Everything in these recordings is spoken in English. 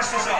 nice result.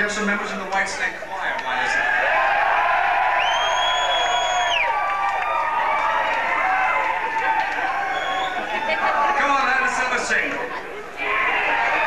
We have some members in the White Snake Club.